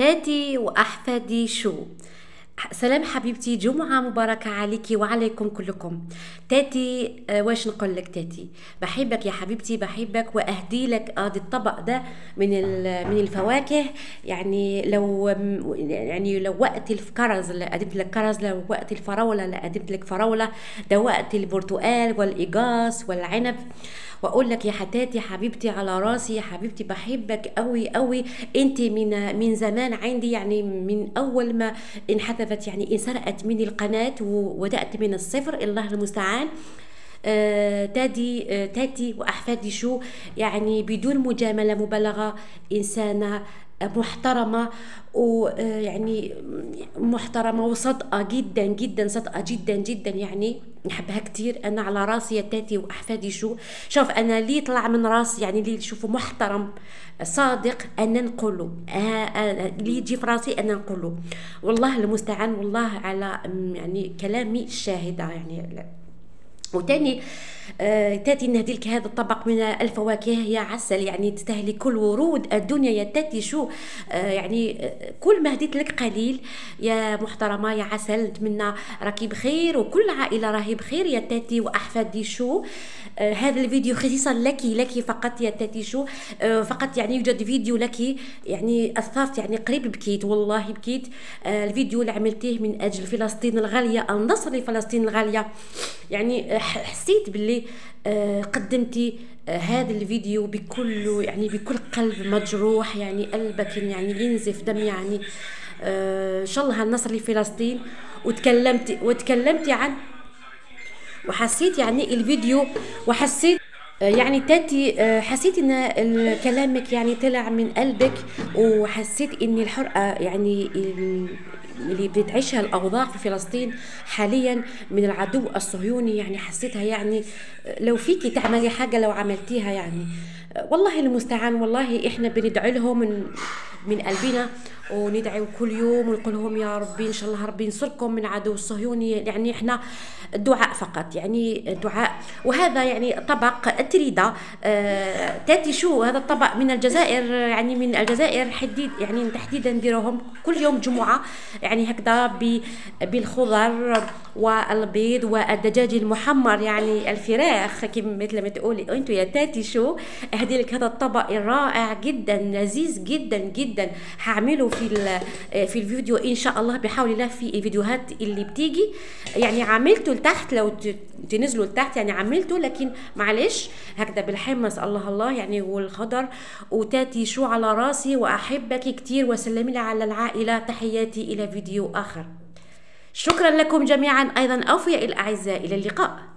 تاتي وأحفادي شو؟ سلام حبيبتي جمعة مباركة عليكي وعليكم كلكم. تاتي آه، واش نقول لك تاتي؟ بحبك يا حبيبتي بحبك وأهدي لك هذا الطبق ده من من الفواكه. يعني لو يعني لو وقت الكرز قدمت لك كرز لو وقت الفراولة قدمت لك فراولة. ده وقت البرتقال والإيجاص والعنب. وأقول لك يا حتاتي حبيبتي على راسي يا حبيبتي بحبك قوي قوي انت من من زمان عندي يعني من أول ما انحذفت يعني انسرقت مني القناه وبدات من الصفر الله المستعان. آه تادي آه تاتي وأحفادي شو؟ يعني بدون مجاملة مبالغة إنسانة محترمة ويعني محترمة وصدقة جدا جدا صدقة جدا جدا يعني. نحبها كتير. أنا على راسي يا تاتي وأحفادي شو. شوف أنا لي طلع من راسي يعني اللي تشوفه محترم صادق أنا نقوله آه آه لي يجي في راسي أنا نقوله والله المستعان والله على يعني كلامي الشاهدة يعني وتاني آه تأتي نهدي لك هذا الطبق من الفواكه يا عسل يعني تستاهلي كل ورود الدنيا يا تاتي شو آه يعني آه كل ما هديت لك قليل يا محترمة يا عسل نتمنى راكي بخير وكل عائلة راهي بخير يا تاتي وأحفادي شو. هذا الفيديو خصيصا لك لك فقط يا تاتي شو. آه فقط يعني يوجد فيديو لك يعني أثرت يعني قريب بكيت والله بكيت. آه الفيديو اللي عملتيه من أجل فلسطين الغالية النصر لفلسطين الغالية. يعني حسيت باللي آه، قدمتي آه، هذا الفيديو بكل يعني بكل قلب مجروح يعني قلبك يعني ينزف دم يعني آه، إن شاء الله النصر لفلسطين. وتكلمتي وتكلمتي عن وحسيت يعني الفيديو وحسيت يعني تاتي حسيت إن كلامك يعني طلع من قلبك وحسيت إن الحرقة يعني اللي بتعيشها الأوضاع في فلسطين حاليا من العدو الصهيوني يعني حسيتها يعني لو فيكي تعملي حاجة لو عملتيها يعني. والله المستعان والله إحنا بندعي لهم من قلبنا وندعي كل يوم ونقول لهم يا ربي إن شاء الله ربي ينصركم من عدو الصهيوني. يعني إحنا دعاء فقط يعني دعاء. وهذا يعني طبق تريدا آه تأتي شو؟ هذا الطبق من الجزائر يعني من الجزائر حديد يعني تحديدا نديروهم كل يوم جمعة يعني هكذا بالخضر والبيض والدجاج المحمر يعني الفراخ كما مثل ما تقولي. أنتوا يا تأتي شو؟ أهدي لك هذا الطبق الرائع جدا لذيذ جدا جدا. هعمله في في الفيديو إن شاء الله بحول الله في الفيديوهات اللي بتيجي. يعني عملته لتحت لو تنزلوا لتحت يعني عملته لكن معلش هكذا بالحمص الله الله يعني والخضر وتاتي شو على راسي وأحبك كتير وسلمي لي على العائلة. تحياتي إلى فيديو آخر. شكرا لكم جميعا أيضا أوفياء الأعزاء. إلى اللقاء.